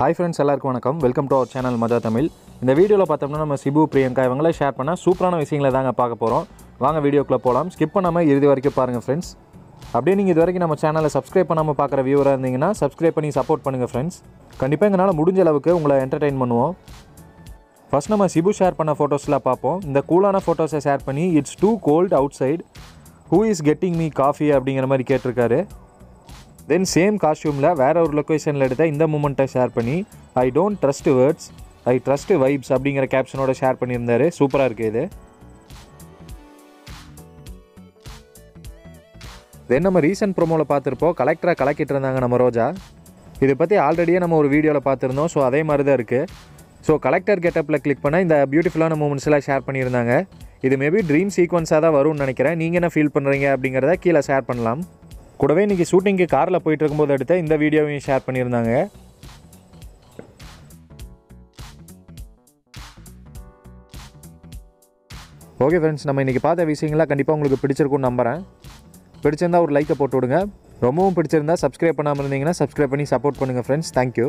Hi friends எல்லாருக்கும் வணக்கம். Welcome to our channel மஜா தமிழ் இந்த வீடியோவில் பார்த்தோம்னா நம்ம சிபு பிரியங்கா இவங்களே ஷேர் பண்ண சூப்பரான விஷயங்களை தாங்க பார்க்க போகிறோம் வாங்க வீடியோக்குள்ளே போகலாம் ஸ்கிப் பண்ணாமல் இறுதி வரைக்கும் பாருங்கள் ஃப்ரெண்ட்ஸ் அப்படியே நீங்கள் இது வரைக்கும் நம்ம சேனலை சப்ஸ்கிரைப் பண்ணாமல் பார்க்குற வியூவராக இருந்தீங்கன்னா சப்ஸ்கிரைப் பண்ணி சப்போர்ட் பண்ணுங்கள் ஃப்ரெண்ட்ஸ் கண்டிப்பாக எங்களால் முடிஞ்ச அளவுக்கு உங்களை என்டர்டெயின் பண்ணுவோம். ஃபர்ஸ்ட் நம்ம சிபு ஷேர் பண்ண ஃபோட்டோஸ்லாம் பார்ப்போம். இந்த கூலான ஃபோட்டோஸை ஷேர் பண்ணி it's too cold outside who is getting me coffee அப்படிங்கிற மாதிரி கேட்டிருக்காரு. தென் சேம் காஸ்டியூமில் வேறு ஒரு லொக்கேஷனில் எடுத்த இந்த மூமெண்ட்டை ஷேர் பண்ணி I don't trust words I trust vibes அப்படிங்கிற கேப்ஷனோட ஷேர் பண்ணியிருந்தாரு. சூப்பராக இருக்குது இது. தென் நம்ம ரீசன்ட் ப்ரோமோவில் பார்த்துருப்போம். கலெக்டராக கலக்கிட்டு இருந்தாங்க நம்ம ரோஜா. இதை பற்றி ஆல்ரெடியே நம்ம ஒரு வீடியோவில் பார்த்துருந்தோம். ஸோ அதே மாதிரி தான் இருக்குது ஸோ கலெக்டர் கெட்டப்பில் கிளிக் பண்ணால் இந்த பியூட்டிஃபுல்லான மூமெண்ட்ஸ்லாம் ஷேர் பண்ணியிருந்தாங்க. இது மேபி ட்ரீம் சீக்வன்ஸாக தான் வரும்னு நினைக்கிறேன். நீங்கள் என்ன ஃபீல் பண்ணுறீங்க அப்படிங்கிறத கீழே ஷேர் பண்ணலாம். கூடவே இன்றைக்கி ஷூட்டிங்க்கு காரில் போயிட்டு இருக்கும்போது எடுத்த இந்த வீடியோவையும் ஷேர் பண்ணியிருந்தாங்க. ஓகே ஃப்ரெண்ட்ஸ் நம்ம இன்றைக்கி பார்த்த விஷயங்கள்லாம் கண்டிப்பாக உங்களுக்கு பிடிச்சிருக்கும்னு நம்புகிறேன் பிடிச்சிருந்தா ஒரு லைக்கை போட்டு விடுங்க. ரொம்பவும் பிடிச்சிருந்தா சப்ஸ்கிரைப் பண்ணாமல் இருந்தீங்கன்னா சப்ஸ்கிரைப் பண்ணி சப்போர்ட் பண்ணுங்கள் ஃப்ரெண்ட்ஸ் தேங்க்யூ